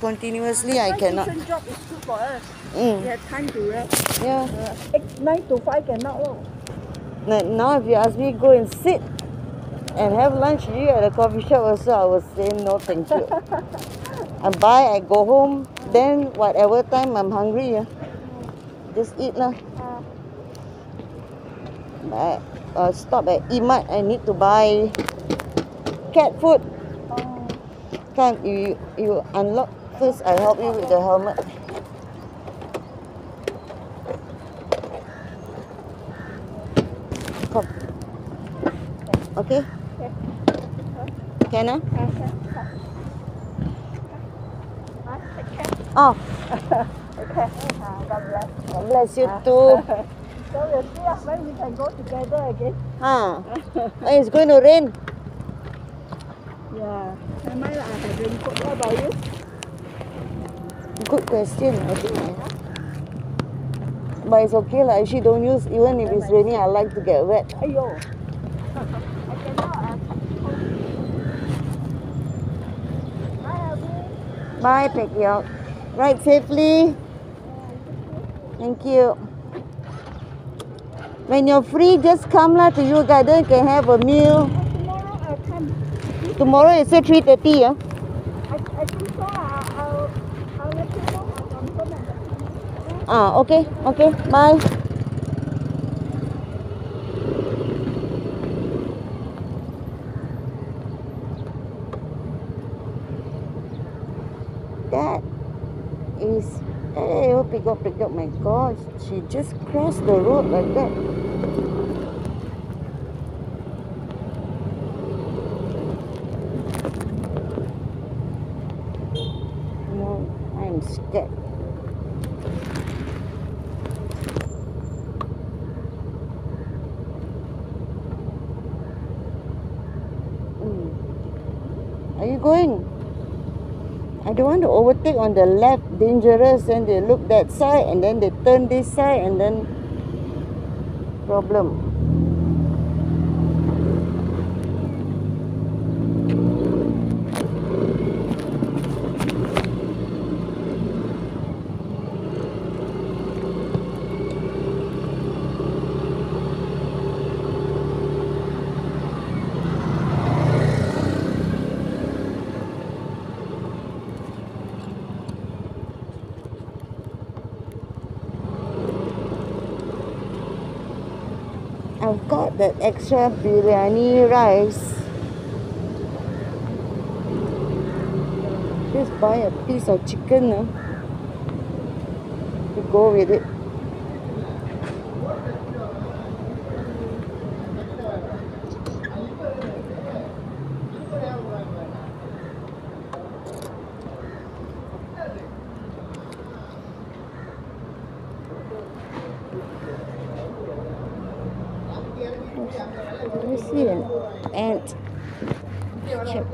Continuously, I cannot. job is good for us. We Mm, have time to rest. yeah. Uh, eight, nine to five cannot. Oh. Now, now if you ask me go and sit and have lunch you at a coffee shop also, I will say no thank you. I buy, I go home, then whatever time I'm hungry, yeah, just eat lah. Uh, I uh, stop at E-Mart, I need to buy cat food. Come, you, you unlock first, I help you with the helmet. Come. Okay? Can ah? Uh, care. Oh, Okay. Uh, God bless. God bless you too. So we'll see uh, when we can go together again. Huh. Oh, It's going to rain. Yeah. Lah, I have raincoat. What about you? Good question. I think. But it's okay lah. Actually, don't use even if it's raining. I like to get wet. Aiyo. I cannot. Hi, Abby. Bye, Peggy. Ride safely. Thank you. When you're free, just come lah to your garden. Can have a meal. Tomorrow is at three thirty. Yeah. I, I think so. I'll, you. Ah, okay, okay. Bye. That is. Oh, pick up, pick up. My God, she just crossed the road like that. I'm scared. Mm. Are you going? I don't want to overtake on the left, dangerous. Then they look that side and then they turn this side and then problem. I've got that extra biryani rice. Just buy a piece of chicken uh, to go with it. Me see an ant. Check.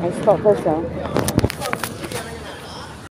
I stop first. Uh.